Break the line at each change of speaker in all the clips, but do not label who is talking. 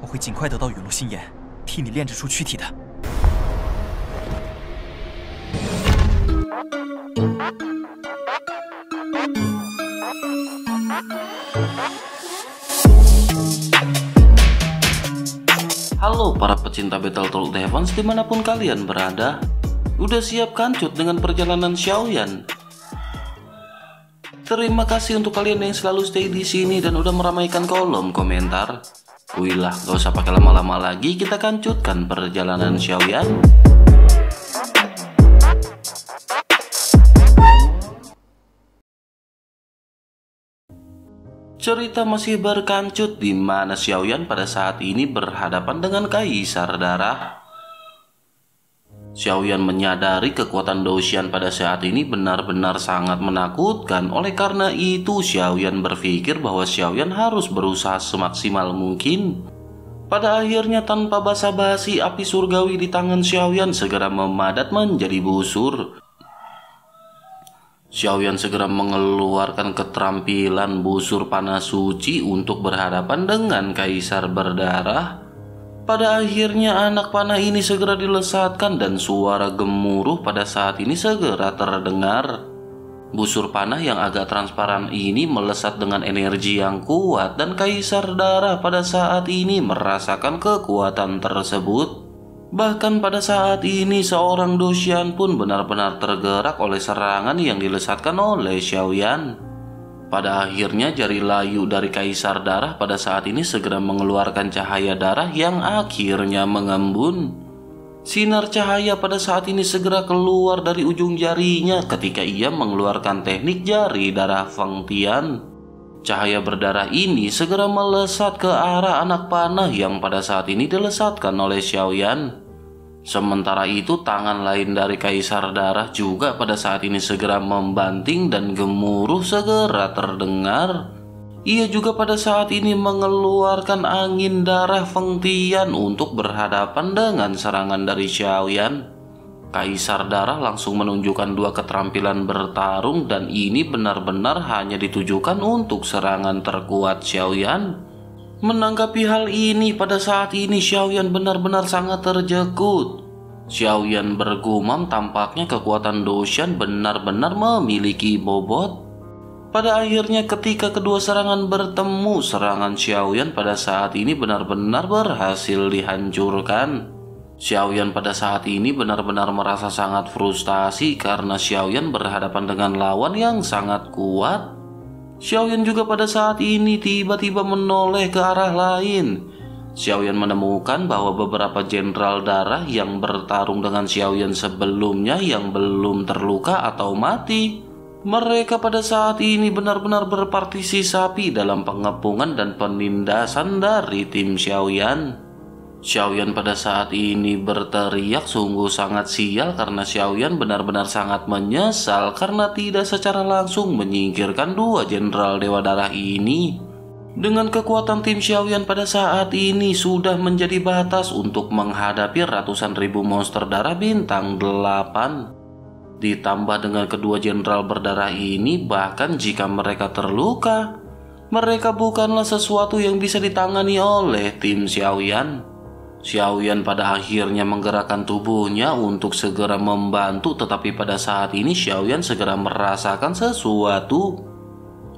我会尽快得到陨落心炎，替你炼制出躯体的。
Halo para pecinta Battletoad Heavens dimanapun kalian berada Udah siap kancut dengan perjalanan Xiaoyan? Terima kasih untuk kalian yang selalu stay di sini dan udah meramaikan kolom komentar Wih lah, gak usah pakai lama-lama lagi, kita kancutkan perjalanan Xiaoyan Cerita masih berkancut di mana Xiaoyan pada saat ini berhadapan dengan Kaisar Darah. Xiaoyan menyadari kekuatan Doshan pada saat ini benar-benar sangat menakutkan. Oleh karena itu, Xiaoyan berpikir bahwa Xiaoyan harus berusaha semaksimal mungkin. Pada akhirnya tanpa basa-basi, api surgawi di tangan Xiaoyan segera memadat menjadi busur. Xiaoyan segera mengeluarkan keterampilan busur panah suci untuk berhadapan dengan kaisar berdarah. Pada akhirnya anak panah ini segera dilesatkan dan suara gemuruh pada saat ini segera terdengar. Busur panah yang agak transparan ini melesat dengan energi yang kuat dan kaisar darah pada saat ini merasakan kekuatan tersebut. Bahkan pada saat ini seorang Doshian pun benar-benar tergerak oleh serangan yang dilesatkan oleh Xiaoyan. Pada akhirnya jari layu dari Kaisar Darah pada saat ini segera mengeluarkan cahaya darah yang akhirnya mengembun. Sinar cahaya pada saat ini segera keluar dari ujung jarinya ketika ia mengeluarkan teknik jari darah Feng Tian. Cahaya berdarah ini segera melesat ke arah anak panah yang pada saat ini dilesatkan oleh Xiaoyan. Sementara itu tangan lain dari Kaisar Darah juga pada saat ini segera membanting dan gemuruh segera terdengar. Ia juga pada saat ini mengeluarkan angin darah Feng Tian untuk berhadapan dengan serangan dari Xiaoyan. Kaisar Darah langsung menunjukkan dua keterampilan bertarung dan ini benar-benar hanya ditujukan untuk serangan terkuat Xiaoyan. Menanggapi hal ini pada saat ini Xiaoyan benar-benar sangat terjekut. Xiaoyan bergumam tampaknya kekuatan Doshan benar-benar memiliki bobot. Pada akhirnya ketika kedua serangan bertemu, serangan Xiaoyan pada saat ini benar-benar berhasil dihancurkan. Xiaoyan pada saat ini benar-benar merasa sangat frustasi karena Xiaoyan berhadapan dengan lawan yang sangat kuat. Xiaoyan juga pada saat ini tiba-tiba menoleh ke arah lain. Xiaoyan menemukan bahwa beberapa jenderal darah yang bertarung dengan Xiaoyan sebelumnya yang belum terluka atau mati. Mereka pada saat ini benar-benar berpartisipasi dalam pengepungan dan penindasan dari tim Xiaoyan. Xiaoyan pada saat ini berteriak sungguh sangat sial karena Xiaoyan benar-benar sangat menyesal karena tidak secara langsung menyingkirkan dua jenderal Dewa Darah ini. Dengan kekuatan tim Xiaoyan pada saat ini sudah menjadi batas untuk menghadapi ratusan ribu monster darah bintang 8. Ditambah dengan kedua jenderal berdarah ini bahkan jika mereka terluka, mereka bukanlah sesuatu yang bisa ditangani oleh tim Xiaoyan. Xiaoyan pada akhirnya menggerakkan tubuhnya untuk segera membantu tetapi pada saat ini Xiaoyan segera merasakan sesuatu.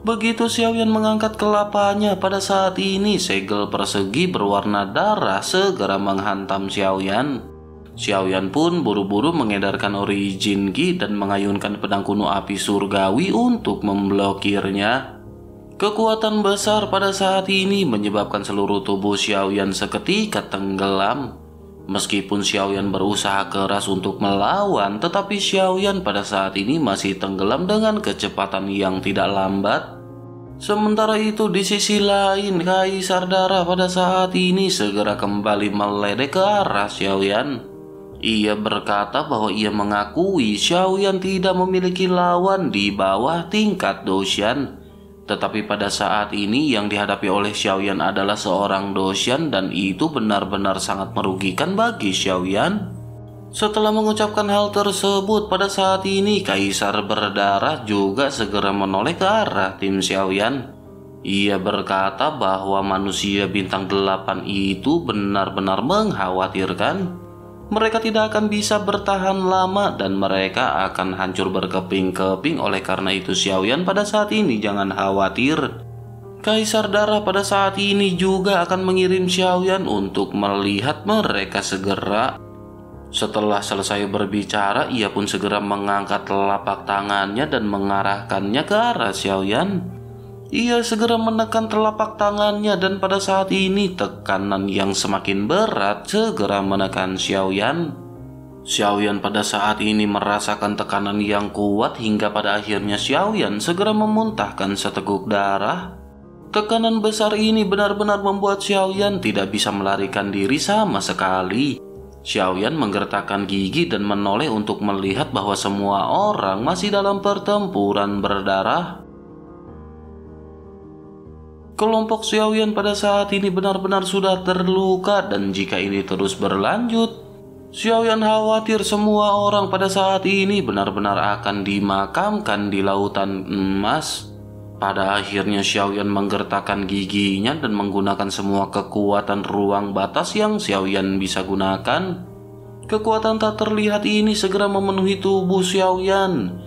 Begitu Xiaoyan mengangkat kelapanya pada saat ini segel persegi berwarna darah segera menghantam Xiaoyan. Xiaoyan pun buru-buru mengedarkan origin Ki dan mengayunkan pedang kuno api surgawi untuk memblokirnya. Kekuatan besar pada saat ini menyebabkan seluruh tubuh Xiaoyan seketika tenggelam. Meskipun Xiaoyan berusaha keras untuk melawan, tetapi Xiaoyan pada saat ini masih tenggelam dengan kecepatan yang tidak lambat. Sementara itu di sisi lain, Kaisar Darah pada saat ini segera kembali meledek ke arah Xiaoyan. Ia berkata bahwa ia mengakui Xiaoyan tidak memiliki lawan di bawah tingkat Doshan. Tetapi pada saat ini yang dihadapi oleh Xiaoyan adalah seorang Doshan dan itu benar-benar sangat merugikan bagi Xiaoyan. Setelah mengucapkan hal tersebut pada saat ini Kaisar berdarah juga segera menoleh ke arah tim Xiaoyan. Ia berkata bahwa manusia bintang delapan itu benar-benar mengkhawatirkan. Mereka tidak akan bisa bertahan lama dan mereka akan hancur berkeping-keping oleh karena itu Xiaoyan pada saat ini jangan khawatir. Kaisar Darah pada saat ini juga akan mengirim Xiaoyan untuk melihat mereka segera. Setelah selesai berbicara, ia pun segera mengangkat telapak tangannya dan mengarahkannya ke arah Xiaoyan. Ia segera menekan telapak tangannya dan pada saat ini tekanan yang semakin berat segera menekan Xiaoyan. Xiaoyan pada saat ini merasakan tekanan yang kuat hingga pada akhirnya Xiaoyan segera memuntahkan seteguk darah. Tekanan besar ini benar-benar membuat Xiaoyan tidak bisa melarikan diri sama sekali. Xiaoyan menggertakkan gigi dan menoleh untuk melihat bahwa semua orang masih dalam pertempuran berdarah. Kelompok Xiaoyan pada saat ini benar-benar sudah terluka dan jika ini terus berlanjut, Xiaoyan khawatir semua orang pada saat ini benar-benar akan dimakamkan di lautan emas. Pada akhirnya Xiaoyan menggertakkan giginya dan menggunakan semua kekuatan ruang batas yang Xiaoyan bisa gunakan. Kekuatan tak terlihat ini segera memenuhi tubuh Xiaoyan.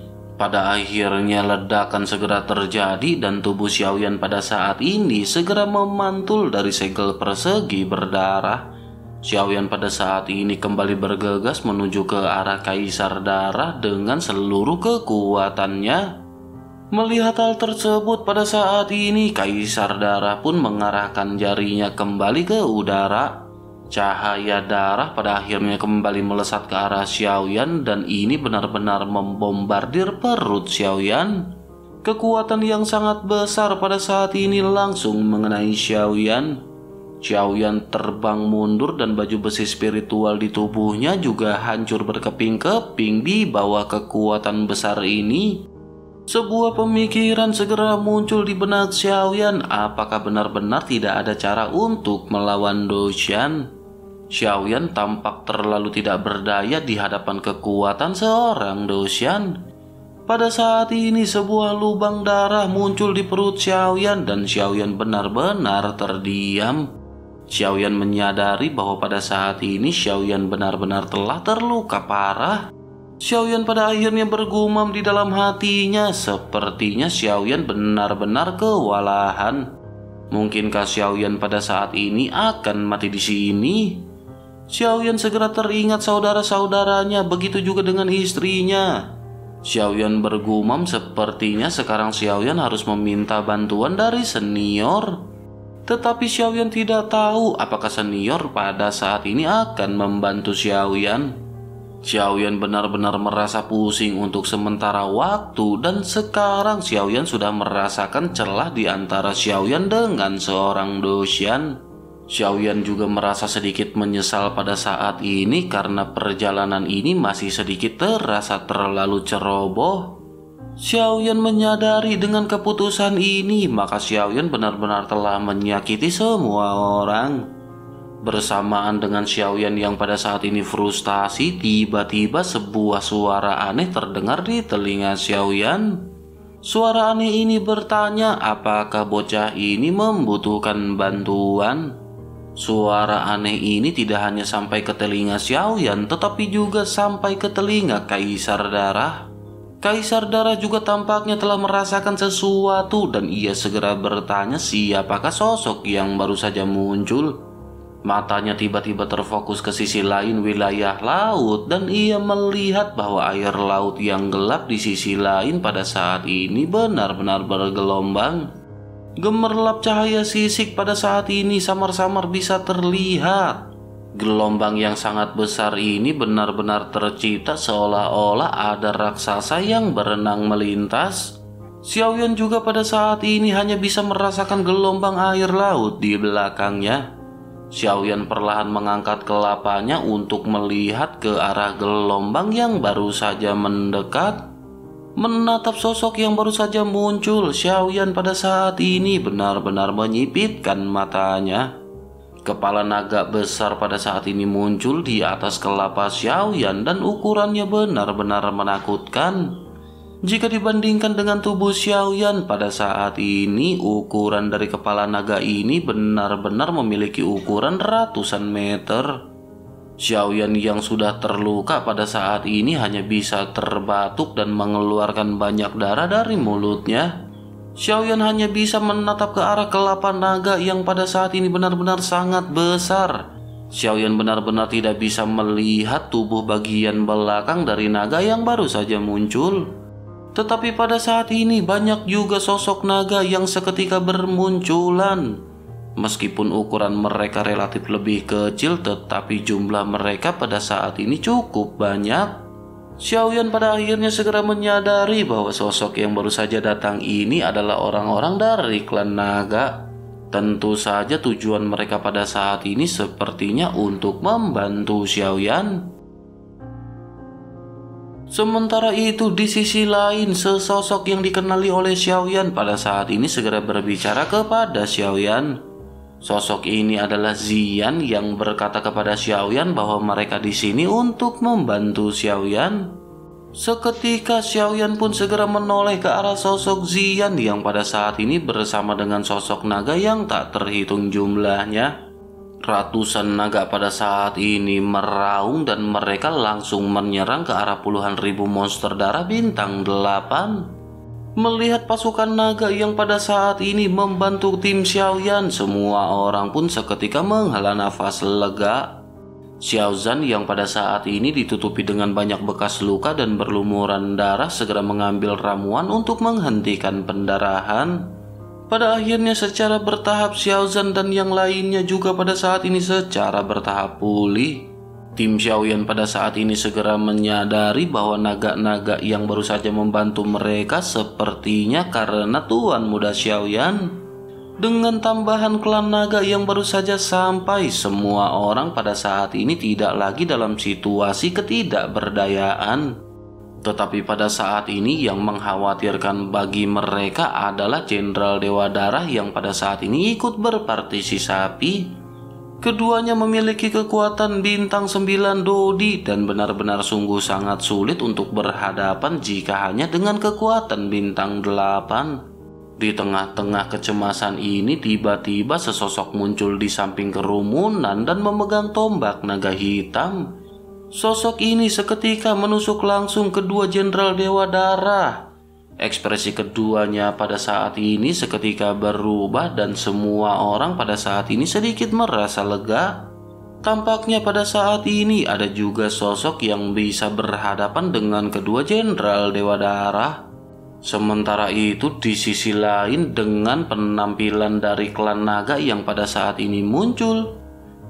Pada akhirnya ledakan segera terjadi dan tubuh Xiaoyan pada saat ini segera memantul dari segel persegi berdarah. Xiaoyan pada saat ini kembali bergegas menuju ke arah Kaisar Darah dengan seluruh kekuatannya. Melihat hal tersebut pada saat ini Kaisar Darah pun mengarahkan jarinya kembali ke udara. Cahaya darah pada akhirnya kembali melesat ke arah Xiaoyan dan ini benar-benar membombardir perut Xiaoyan. Kekuatan yang sangat besar pada saat ini langsung mengenai Xiaoyan. Xiaoyan terbang mundur dan baju besi spiritual di tubuhnya juga hancur berkeping-keping di bawah kekuatan besar ini. Sebuah pemikiran segera muncul di benak Xiaoyan apakah benar-benar tidak ada cara untuk melawan Doshan. Xiaoyan tampak terlalu tidak berdaya di hadapan kekuatan seorang Doshan. Pada saat ini sebuah lubang darah muncul di perut Xiaoyan dan Xiaoyan benar-benar terdiam. Xiaoyan menyadari bahwa pada saat ini Xiaoyan benar-benar telah terluka parah. Xiaoyan pada akhirnya bergumam di dalam hatinya, sepertinya Xiaoyan benar-benar kewalahan. Mungkinkah Xiaoyan pada saat ini akan mati di sini? Xiaoyan segera teringat saudara-saudaranya, begitu juga dengan istrinya. Xiaoyan bergumam sepertinya sekarang Xiaoyan harus meminta bantuan dari senior. Tetapi Xiaoyan tidak tahu apakah senior pada saat ini akan membantu Xiaoyan. Xiaoyan benar-benar merasa pusing untuk sementara waktu dan sekarang Xiaoyan sudah merasakan celah di antara Xiaoyan dengan seorang Doshan. Xiaoyan juga merasa sedikit menyesal pada saat ini karena perjalanan ini masih sedikit terasa terlalu ceroboh. Xiaoyan menyadari dengan keputusan ini maka Xiaoyan benar-benar telah menyakiti semua orang. Bersamaan dengan Xiaoyan yang pada saat ini frustasi, tiba-tiba sebuah suara aneh terdengar di telinga Xiaoyan. Suara aneh ini bertanya apakah bocah ini membutuhkan bantuan. Suara aneh ini tidak hanya sampai ke telinga Xiaoyan tetapi juga sampai ke telinga Kaisar Darah. Kaisar Darah juga tampaknya telah merasakan sesuatu dan ia segera bertanya siapakah sosok yang baru saja muncul. Matanya tiba-tiba terfokus ke sisi lain wilayah laut dan ia melihat bahwa air laut yang gelap di sisi lain pada saat ini benar-benar bergelombang. Gemerlap cahaya sisik pada saat ini samar-samar bisa terlihat. Gelombang yang sangat besar ini benar-benar tercipta seolah-olah ada raksasa yang berenang melintas. Xiaoyan juga pada saat ini hanya bisa merasakan gelombang air laut di belakangnya. Xiaoyan perlahan mengangkat kelapanya untuk melihat ke arah gelombang yang baru saja mendekat. Menatap sosok yang baru saja muncul, Xiaoyan pada saat ini benar-benar menyipitkan matanya. Kepala naga besar pada saat ini muncul di atas kelapa Xiaoyan dan ukurannya benar-benar menakutkan. Jika dibandingkan dengan tubuh Xiaoyan pada saat ini, ukuran dari kepala naga ini benar-benar memiliki ukuran ratusan meter. Xiaoyan yang sudah terluka pada saat ini hanya bisa terbatuk dan mengeluarkan banyak darah dari mulutnya. Xiaoyan hanya bisa menatap ke arah kelapa naga yang pada saat ini benar-benar sangat besar. Xiaoyan benar-benar tidak bisa melihat tubuh bagian belakang dari naga yang baru saja muncul. Tetapi pada saat ini banyak juga sosok naga yang seketika bermunculan. Meskipun ukuran mereka relatif lebih kecil, tetapi jumlah mereka pada saat ini cukup banyak. Xiaoyan pada akhirnya segera menyadari bahwa sosok yang baru saja datang ini adalah orang-orang dari klan naga. Tentu saja tujuan mereka pada saat ini sepertinya untuk membantu Xiaoyan. Sementara itu di sisi lain sesosok yang dikenali oleh Xiaoyan pada saat ini segera berbicara kepada Xiaoyan. Sosok ini adalah Zian yang berkata kepada Xiaoyan bahwa mereka di sini untuk membantu Xiaoyan. Seketika Xiaoyan pun segera menoleh ke arah sosok Zian yang pada saat ini bersama dengan sosok naga yang tak terhitung jumlahnya. Ratusan naga pada saat ini meraung dan mereka langsung menyerang ke arah puluhan ribu monster darah bintang 8. Melihat pasukan naga yang pada saat ini membantu tim Xiaoyan, semua orang pun seketika menghela nafas lega. Xiaozan yang pada saat ini ditutupi dengan banyak bekas luka dan berlumuran darah segera mengambil ramuan untuk menghentikan pendarahan. Pada akhirnya secara bertahap Xiaozan dan yang lainnya juga pada saat ini secara bertahap pulih. Tim Xiaoyan pada saat ini segera menyadari bahwa naga-naga yang baru saja membantu mereka sepertinya karena tuan muda Xiaoyan. Dengan tambahan klan naga yang baru saja sampai, semua orang pada saat ini tidak lagi dalam situasi ketidakberdayaan. Tetapi pada saat ini yang mengkhawatirkan bagi mereka adalah Jenderal Dewa Darah yang pada saat ini ikut berpartisipasi. Keduanya memiliki kekuatan bintang 9 Dodi dan benar-benar sungguh sangat sulit untuk berhadapan jika hanya dengan kekuatan bintang 8. Di tengah-tengah kecemasan ini tiba-tiba sesosok muncul di samping kerumunan dan memegang tombak naga hitam. Sosok ini seketika menusuk langsung kedua jenderal Dewa Darah. Ekspresi keduanya pada saat ini seketika berubah dan semua orang pada saat ini sedikit merasa lega. Tampaknya pada saat ini ada juga sosok yang bisa berhadapan dengan kedua jenderal Dewa Darah. Sementara itu di sisi lain dengan penampilan dari klan naga yang pada saat ini muncul,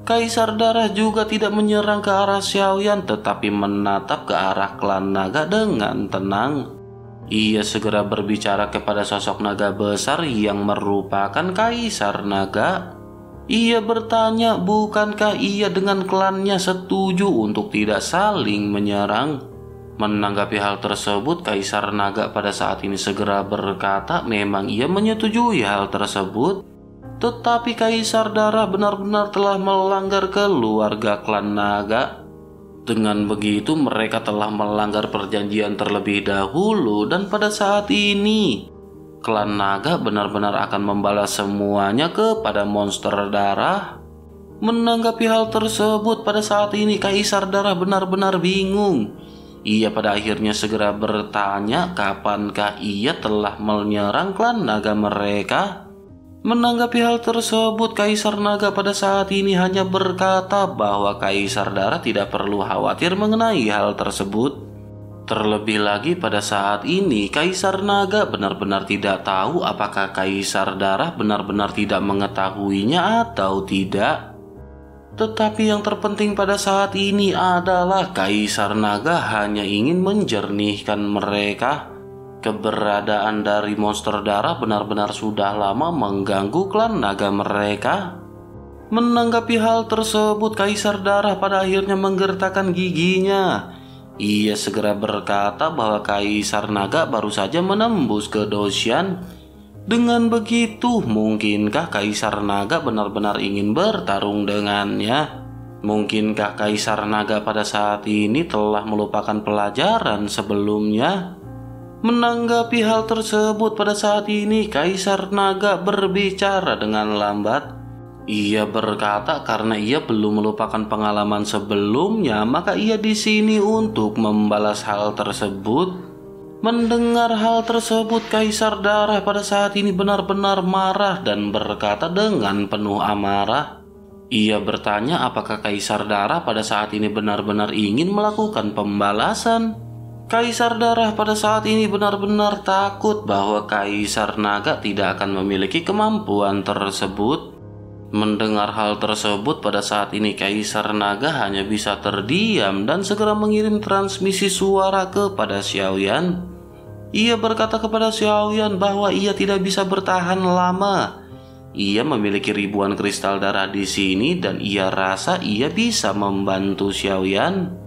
Kaisar Darah juga tidak menyerang ke arah Xiaoyan tetapi menatap ke arah klan naga dengan tenang. Ia segera berbicara kepada sosok naga besar yang merupakan kaisar naga. Ia bertanya, bukankah ia dengan klannya setuju untuk tidak saling menyerang? Menanggapi hal tersebut, Kaisar Naga pada saat ini segera berkata, memang ia menyetujui hal tersebut. Tetapi Kaisar Darah benar-benar telah melanggar keluarga klan naga. Dengan begitu mereka telah melanggar perjanjian terlebih dahulu dan pada saat ini klan naga benar-benar akan membalas semuanya kepada monster darah. Menanggapi hal tersebut pada saat ini Kaisar Darah benar-benar bingung. Ia pada akhirnya segera bertanya kapankah ia telah menyerang klan naga mereka. Menanggapi hal tersebut, Kaisar Naga pada saat ini hanya berkata bahwa Kaisar Darah tidak perlu khawatir mengenai hal tersebut. Terlebih lagi pada saat ini, Kaisar Naga benar-benar tidak tahu apakah Kaisar Darah benar-benar tidak mengetahuinya atau tidak. Tetapi yang terpenting pada saat ini adalah Kaisar Naga hanya ingin menjernihkan mereka Keberadaan dari monster darah benar-benar sudah lama mengganggu klan naga mereka. Menanggapi hal tersebut, Kaisar Darah pada akhirnya menggertakkan giginya. Ia segera berkata bahwa Kaisar Naga baru saja menembus ke Dosyan. Dengan begitu, mungkinkah Kaisar Naga benar-benar ingin bertarung dengannya? Mungkinkah Kaisar Naga pada saat ini telah melupakan pelajaran sebelumnya? Menanggapi hal tersebut pada saat ini Kaisar Naga berbicara dengan lambat. Ia berkata karena ia belum melupakan pengalaman sebelumnya, maka ia di sini untuk membalas hal tersebut. Mendengar hal tersebut, Kaisar Darah pada saat ini benar-benar marah dan berkata dengan penuh amarah. Ia bertanya apakah Kaisar Darah pada saat ini benar-benar ingin melakukan pembalasan. Kaisar Darah pada saat ini benar-benar takut bahwa Kaisar Naga tidak akan memiliki kemampuan tersebut. Mendengar hal tersebut pada saat ini Kaisar Naga hanya bisa terdiam dan segera mengirim transmisi suara kepada Xiaoyan. Ia berkata kepada Xiaoyan bahwa ia tidak bisa bertahan lama. Ia memiliki ribuan kristal darah di sini dan ia rasa ia bisa membantu Xiaoyan.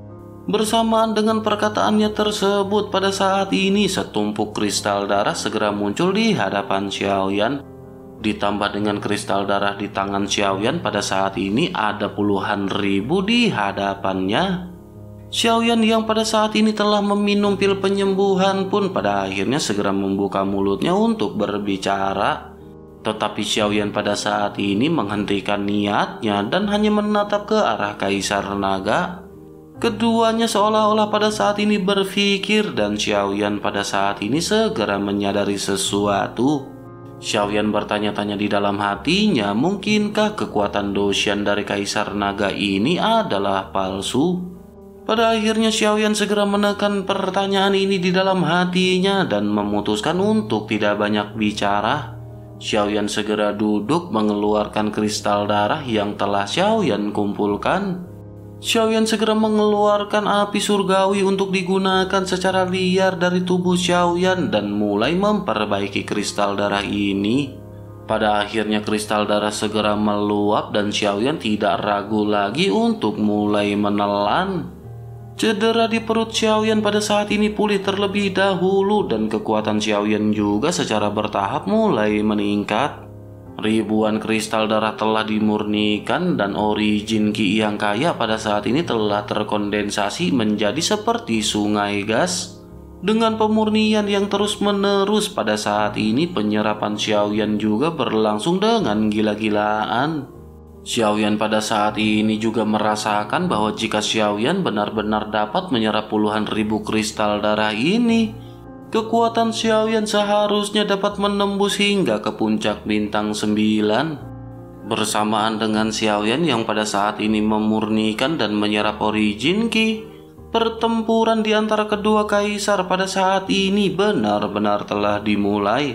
Bersamaan dengan perkataannya tersebut pada saat ini setumpuk kristal darah segera muncul di hadapan Xiaoyan. Ditambah dengan kristal darah di tangan Xiaoyan pada saat ini ada puluhan ribu di hadapannya. Xiaoyan yang pada saat ini telah meminum pil penyembuhan pun pada akhirnya segera membuka mulutnya untuk berbicara. Tetapi Xiaoyan pada saat ini menghentikan niatnya dan hanya menatap ke arah Kaisar Naga. Keduanya seolah-olah pada saat ini berpikir dan Xiaoyan pada saat ini segera menyadari sesuatu. Xiaoyan bertanya-tanya di dalam hatinya, mungkinkah kekuatan Doshan dari Kaisar Naga ini adalah palsu? Pada akhirnya Xiaoyan segera menekan pertanyaan ini di dalam hatinya dan memutuskan untuk tidak banyak bicara. Xiaoyan segera duduk mengeluarkan kristal darah yang telah Xiaoyan kumpulkan. Xiaoyan segera mengeluarkan api surgawi untuk digunakan secara liar dari tubuh Xiaoyan dan mulai memperbaiki kristal darah ini. Pada akhirnya kristal darah segera meluap dan Xiaoyan tidak ragu lagi untuk mulai menelan. Cedera di perut Xiaoyan pada saat ini pulih terlebih dahulu dan kekuatan Xiaoyan juga secara bertahap mulai meningkat. Ribuan kristal darah telah dimurnikan dan origin Ki yang kaya pada saat ini telah terkondensasi menjadi seperti sungai gas. Dengan pemurnian yang terus-menerus pada saat ini penyerapan Xiaoyan juga berlangsung dengan gila-gilaan. Xiaoyan pada saat ini juga merasakan bahwa jika Xiaoyan benar-benar dapat menyerap puluhan ribu kristal darah ini, Kekuatan Xiaoyan seharusnya dapat menembus hingga ke puncak bintang sembilan. Bersamaan dengan Xiaoyan yang pada saat ini memurnikan dan menyerap origin Ki, pertempuran di antara kedua kaisar pada saat ini benar-benar telah dimulai.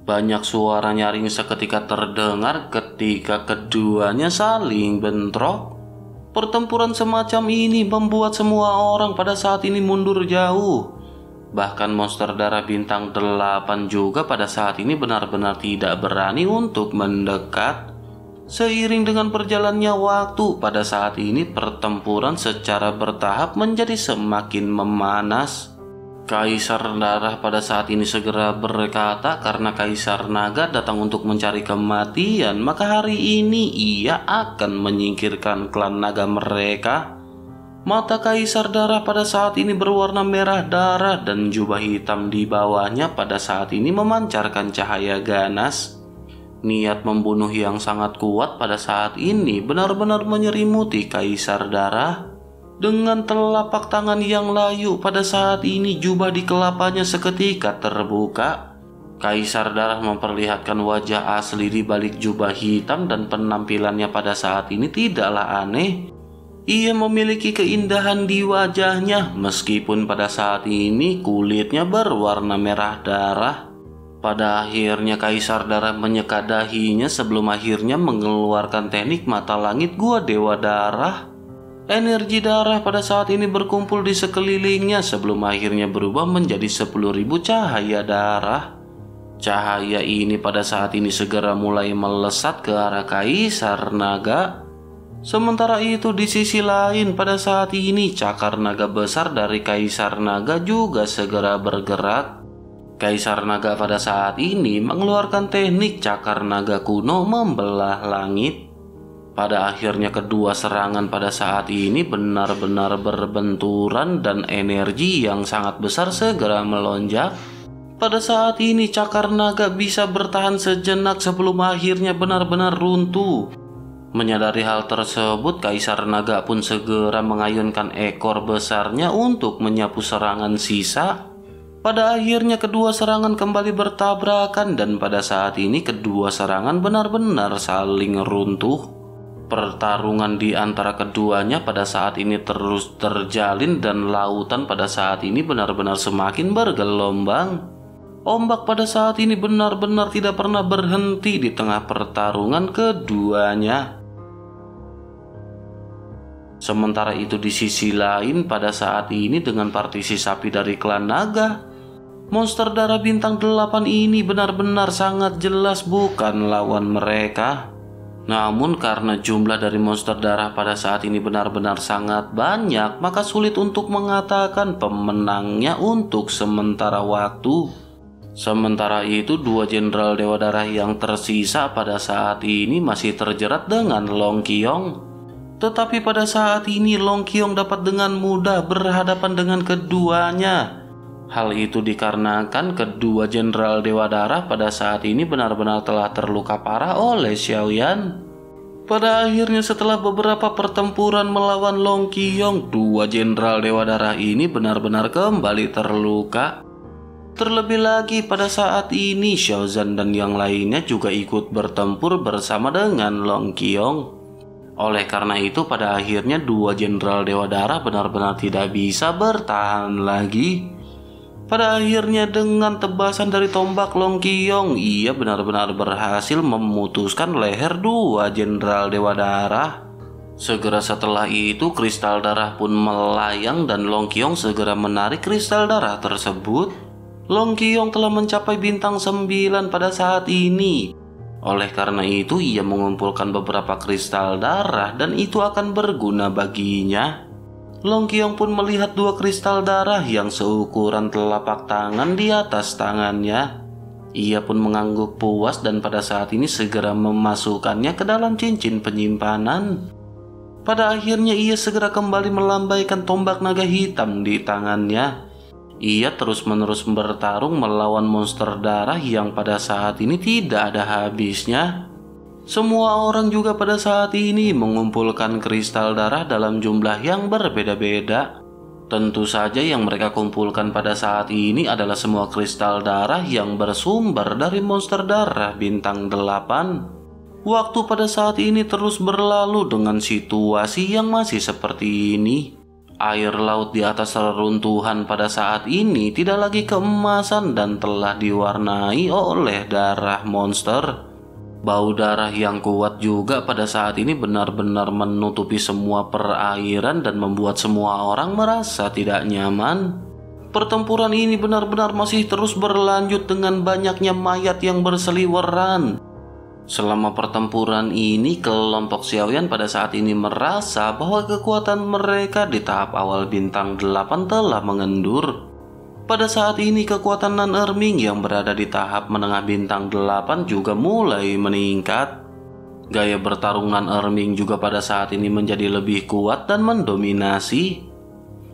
Banyak suara nyaring seketika terdengar ketika keduanya saling bentrok. Pertempuran semacam ini membuat semua orang pada saat ini mundur jauh Bahkan monster darah bintang 8 juga pada saat ini benar-benar tidak berani untuk mendekat. Seiring dengan berjalannya waktu, pada saat ini pertempuran secara bertahap menjadi semakin memanas. Kaisar darah pada saat ini segera berkata karena Kaisar Naga datang untuk mencari kematian, maka hari ini ia akan menyingkirkan klan naga mereka Mata Kaisar Darah pada saat ini berwarna merah darah dan jubah hitam di bawahnya pada saat ini memancarkan cahaya ganas. Niat membunuh yang sangat kuat pada saat ini benar-benar menyerimuti Kaisar Darah. Dengan telapak tangan yang layu pada saat ini jubah di kelapanya seketika terbuka. Kaisar Darah memperlihatkan wajah asli di balik jubah hitam dan penampilannya pada saat ini tidaklah aneh ia memiliki keindahan di wajahnya meskipun pada saat ini kulitnya berwarna merah darah. Pada akhirnya Kaisar Darah menyeka dahinya sebelum akhirnya mengeluarkan teknik mata langit gua Dewa Darah. Energi darah pada saat ini berkumpul di sekelilingnya sebelum akhirnya berubah menjadi 10.000 cahaya darah. Cahaya ini pada saat ini segera mulai melesat ke arah Kaisar Naga Sementara itu di sisi lain pada saat ini cakar naga besar dari Kaisar Naga juga segera bergerak. Kaisar Naga pada saat ini mengeluarkan teknik cakar naga kuno membelah langit. Pada akhirnya kedua serangan pada saat ini benar-benar berbenturan dan energi yang sangat besar segera melonjak. Pada saat ini cakar naga bisa bertahan sejenak sebelum akhirnya benar-benar runtuh. Menyadari hal tersebut, Kaisar Naga pun segera mengayunkan ekor besarnya untuk menyapu serangan sisa. Pada akhirnya kedua serangan kembali bertabrakan dan pada saat ini kedua serangan benar-benar saling runtuh. Pertarungan di antara keduanya pada saat ini terus terjalin dan lautan pada saat ini benar-benar semakin bergelombang. Ombak pada saat ini benar-benar tidak pernah berhenti di tengah pertarungan keduanya. Sementara itu di sisi lain pada saat ini dengan partisi sapi dari klan naga Monster darah bintang 8 ini benar-benar sangat jelas bukan lawan mereka namun karena jumlah dari monster darah pada saat ini benar-benar sangat banyak, maka sulit untuk mengatakan pemenangnya untuk sementara waktu. Sementara itu, dua jenderal Dewa Darah yang tersisa pada saat ini masih terjerat dengan Long Qiong. Tetapi pada saat ini Long Qiong dapat dengan mudah berhadapan dengan keduanya Hal itu dikarenakan kedua jenderal Dewa Darah pada saat ini benar-benar telah terluka parah oleh Xiaoyan. Pada akhirnya setelah beberapa pertempuran melawan Long Qiyong, dua jenderal Dewa Darah ini benar-benar kembali terluka. Terlebih lagi pada saat ini Xiao Zhan dan yang lainnya juga ikut bertempur bersama dengan Long Qiyong. Oleh karena itu pada akhirnya dua jenderal Dewa Darah benar-benar tidak bisa bertahan lagi. Pada akhirnya dengan tebasan dari tombak Long Qiong, ia benar-benar berhasil memutuskan leher dua jenderal Dewa Darah. Segera setelah itu kristal darah pun melayang dan Long Qiong segera menarik kristal darah tersebut. Long Qiong telah mencapai bintang 9 pada saat ini. Oleh karena itu ia mengumpulkan beberapa kristal darah dan itu akan berguna baginya. Long Qiong pun melihat dua kristal darah yang seukuran telapak tangan di atas tangannya. Ia pun mengangguk puas dan pada saat ini segera memasukkannya ke dalam cincin penyimpanan. Pada akhirnya ia segera kembali melambaikan tombak naga hitam di tangannya. Ia terus-menerus bertarung melawan monster darah yang pada saat ini tidak ada habisnya. Semua orang juga pada saat ini mengumpulkan kristal darah dalam jumlah yang berbeda-beda. Tentu saja yang mereka kumpulkan pada saat ini adalah semua kristal darah yang bersumber dari monster darah bintang 8. Waktu pada saat ini terus berlalu dengan situasi yang masih seperti ini. Air laut di atas reruntuhan pada saat ini tidak lagi keemasan dan telah diwarnai oleh darah monster. Bau darah yang kuat juga pada saat ini benar-benar menutupi semua perairan dan membuat semua orang merasa tidak nyaman. Pertempuran ini benar-benar masih terus berlanjut dengan banyaknya mayat yang berseliweran. Selama pertempuran ini, kelompok Xiaoyan pada saat ini merasa bahwa kekuatan mereka di tahap awal bintang 8 telah mengendur. Pada saat ini kekuatan Nan Erming yang berada di tahap menengah bintang 8 juga mulai meningkat. Gaya bertarung Nan Erming juga pada saat ini menjadi lebih kuat dan mendominasi.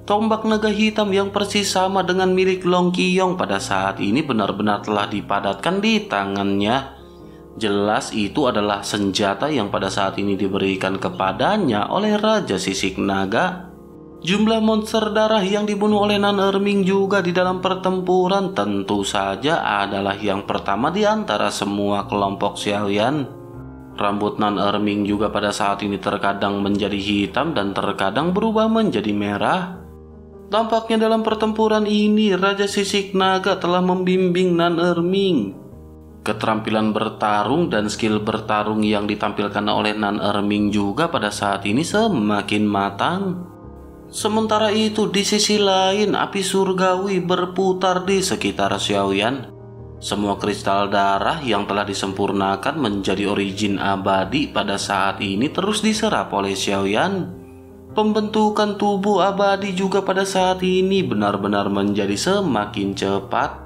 Tombak naga hitam yang persis sama dengan milik Long Qiyong pada saat ini benar-benar telah dipadatkan di tangannya. Jelas itu adalah senjata yang pada saat ini diberikan kepadanya oleh Raja Sisik Naga. Jumlah monster darah yang dibunuh oleh Nan Erming juga di dalam pertempuran tentu saja adalah yang pertama di antara semua kelompok Xiaoyan. Rambut Nan Erming juga pada saat ini terkadang menjadi hitam dan terkadang berubah menjadi merah. Tampaknya dalam pertempuran ini Raja Sisik Naga telah membimbing Nan Erming. Keterampilan bertarung dan skill bertarung yang ditampilkan oleh Nan Erming juga pada saat ini semakin matang. Sementara itu di sisi lain api surgawi berputar di sekitar Xiaoyan. Semua kristal darah yang telah disempurnakan menjadi origin abadi pada saat ini terus diserap oleh Xiaoyan. Pembentukan tubuh abadi juga pada saat ini benar-benar menjadi semakin cepat.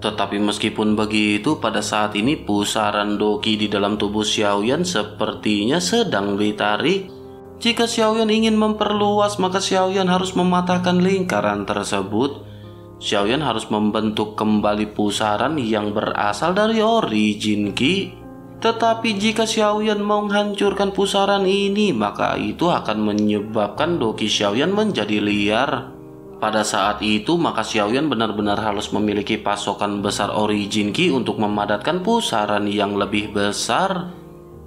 Tetapi meskipun begitu, pada saat ini pusaran doki di dalam tubuh Xiaoyan sepertinya sedang ditarik. Jika Xiaoyan ingin memperluas, maka Xiaoyan harus mematahkan lingkaran tersebut. Xiaoyan harus membentuk kembali pusaran yang berasal dari origin Qi. Tetapi jika Xiaoyan menghancurkan pusaran ini, maka itu akan menyebabkan doki Xiaoyan menjadi liar. Pada saat itu, maka Xiaoyan benar-benar harus memiliki pasokan besar origin Qi untuk memadatkan pusaran yang lebih besar.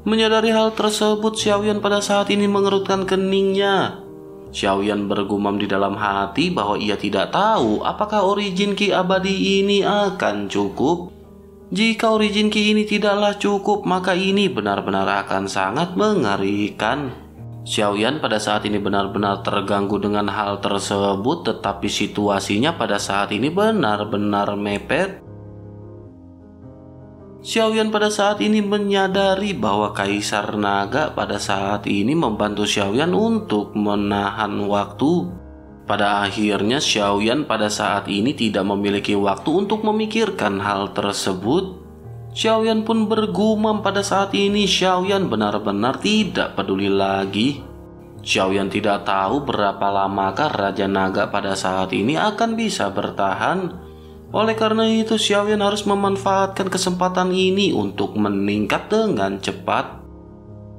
Menyadari hal tersebut, Xiaoyan pada saat ini mengerutkan keningnya. Xiaoyan bergumam di dalam hati bahwa ia tidak tahu apakah origin Qi abadi ini akan cukup. Jika origin Qi ini tidaklah cukup, maka ini benar-benar akan sangat mengerikan. Xiaoyan pada saat ini benar-benar terganggu dengan hal tersebut, tetapi situasinya pada saat ini benar-benar mepet. Xiaoyan pada saat ini menyadari bahwa Kaisar Naga pada saat ini membantu Xiaoyan untuk menahan waktu. Pada akhirnya Xiaoyan pada saat ini tidak memiliki waktu untuk memikirkan hal tersebut. Xiaoyan pun bergumam pada saat ini Xiaoyan benar-benar tidak peduli lagi. Xiaoyan tidak tahu berapa lamakah Raja Naga pada saat ini akan bisa bertahan. Oleh karena itu Xiaoyan harus memanfaatkan kesempatan ini untuk meningkat dengan cepat.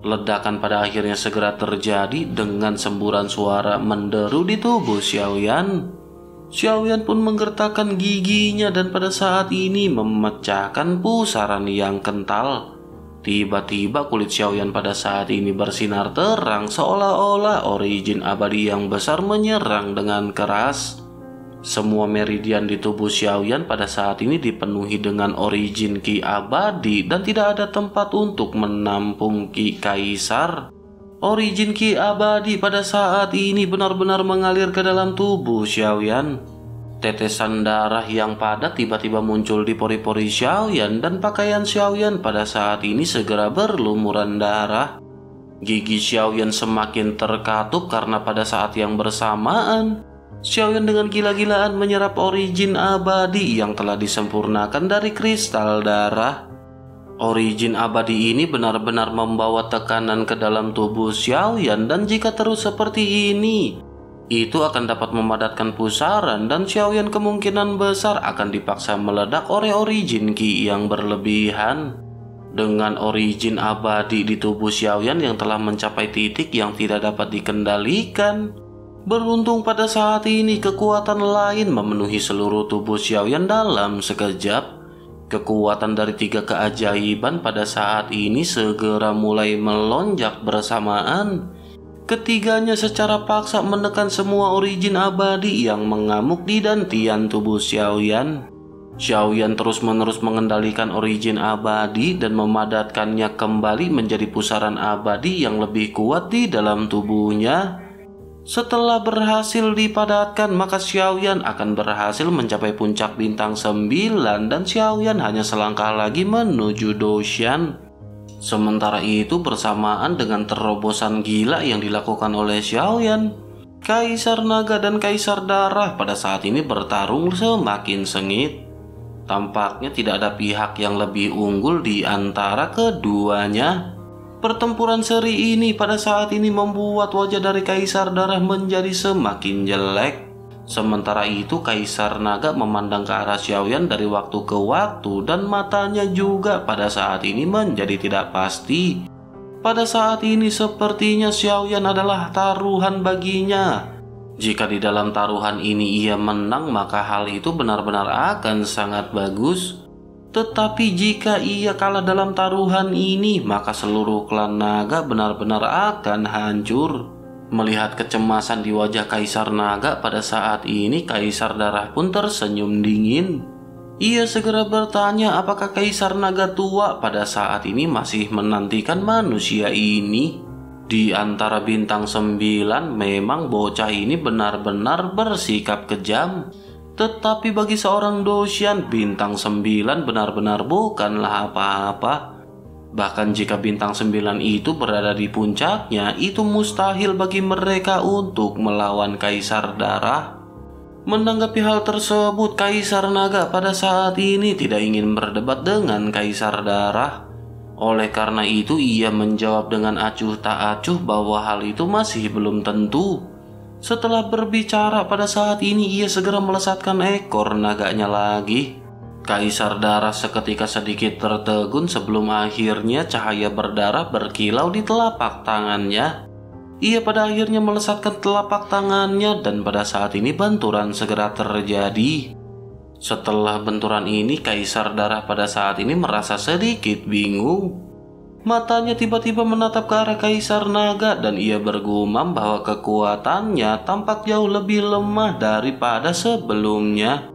Ledakan pada akhirnya segera terjadi dengan semburan suara menderu di tubuh Xiaoyan. Xiaoyan pun menggertakkan giginya dan pada saat ini memecahkan pusaran yang kental. Tiba-tiba kulit Xiaoyan pada saat ini bersinar terang seolah-olah origin abadi yang besar menyerang dengan keras. Semua meridian di tubuh Xiaoyan pada saat ini dipenuhi dengan origin Ki abadi dan tidak ada tempat untuk menampung Ki Kaisar. Origin Ki abadi pada saat ini benar-benar mengalir ke dalam tubuh Xiaoyan. Tetesan darah yang padat tiba-tiba muncul di pori-pori Xiaoyan dan pakaian Xiaoyan pada saat ini segera berlumuran darah. Gigi Xiaoyan semakin terkatup karena pada saat yang bersamaan, Xiaoyan dengan gila-gilaan menyerap origin abadi yang telah disempurnakan dari kristal darah. Origin abadi ini benar-benar membawa tekanan ke dalam tubuh Xiaoyan dan jika terus seperti ini, itu akan dapat memadatkan pusaran dan Xiaoyan kemungkinan besar akan dipaksa meledak oleh origin Qi yang berlebihan. Dengan origin abadi di tubuh Xiaoyan yang telah mencapai titik yang tidak dapat dikendalikan, beruntung pada saat ini kekuatan lain memenuhi seluruh tubuh Xiaoyan dalam sekejap. Kekuatan dari tiga keajaiban pada saat ini segera mulai melonjak bersamaan. Ketiganya secara paksa menekan semua origin abadi yang mengamuk di dantian tubuh Xiaoyan. Xiaoyan terus-menerus mengendalikan origin abadi dan memadatkannya kembali menjadi pusaran abadi yang lebih kuat di dalam tubuhnya. Setelah berhasil dipadatkan, maka Xiaoyan akan berhasil mencapai puncak bintang 9 dan Xiaoyan hanya selangkah lagi menuju Doshan. Sementara itu bersamaan dengan terobosan gila yang dilakukan oleh Xiaoyan, Kaisar Naga dan Kaisar Darah pada saat ini bertarung semakin sengit. Tampaknya tidak ada pihak yang lebih unggul di antara keduanya. Pertempuran seri ini pada saat ini membuat wajah dari Kaisar Darah menjadi semakin jelek. Sementara itu Kaisar Naga memandang ke arah Xiaoyan dari waktu ke waktu dan matanya juga pada saat ini menjadi tidak pasti. Pada saat ini sepertinya Xiaoyan adalah taruhan baginya. Jika di dalam taruhan ini ia menang maka hal itu benar-benar akan sangat bagus. Tetapi jika ia kalah dalam taruhan ini, maka seluruh klan naga benar-benar akan hancur. Melihat kecemasan di wajah Kaisar Naga pada saat ini, Kaisar Darah pun tersenyum dingin. Ia segera bertanya apakah Kaisar Naga tua pada saat ini masih menantikan manusia ini. Di antara bintang sembilan memang bocah ini benar-benar bersikap kejam. Tetapi bagi seorang dosian, bintang 9 benar-benar bukanlah apa-apa. Bahkan jika bintang 9 itu berada di puncaknya, itu mustahil bagi mereka untuk melawan Kaisar Darah. Menanggapi hal tersebut, Kaisar Naga pada saat ini tidak ingin berdebat dengan Kaisar Darah. Oleh karena itu, ia menjawab dengan acuh tak acuh bahwa hal itu masih belum tentu. Setelah berbicara pada saat ini, ia segera melesatkan ekor naganya lagi. Kaisar Darah seketika sedikit tertegun sebelum akhirnya cahaya berdarah berkilau di telapak tangannya. Ia pada akhirnya melesatkan telapak tangannya dan pada saat ini benturan segera terjadi. Setelah benturan ini, Kaisar Darah pada saat ini merasa sedikit bingung. Matanya tiba-tiba menatap ke arah Kaisar Naga dan ia bergumam bahwa kekuatannya tampak jauh lebih lemah daripada sebelumnya.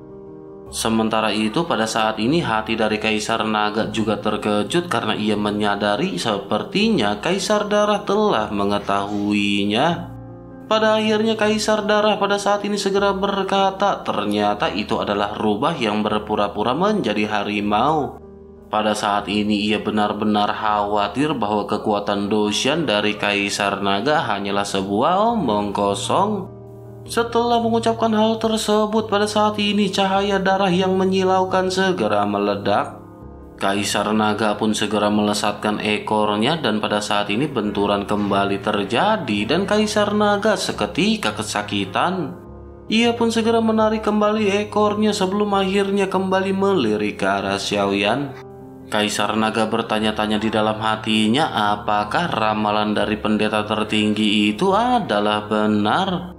Sementara itu pada saat ini hati dari Kaisar Naga juga terkejut karena ia menyadari sepertinya Kaisar Darah telah mengetahuinya. Pada akhirnya Kaisar Darah pada saat ini segera berkata ternyata itu adalah rubah yang berpura-pura menjadi harimau. Pada saat ini ia benar-benar khawatir bahwa kekuatan Doshan dari Kaisar Naga hanyalah sebuah omong kosong. Setelah mengucapkan hal tersebut pada saat ini cahaya darah yang menyilaukan segera meledak. Kaisar Naga pun segera melesatkan ekornya dan pada saat ini benturan kembali terjadi dan Kaisar Naga seketika kesakitan. Ia pun segera menarik kembali ekornya sebelum akhirnya kembali melirik ke arah Xiaoyan. Kaisar Naga bertanya-tanya di dalam hatinya apakah ramalan dari pendeta tertinggi itu adalah benar.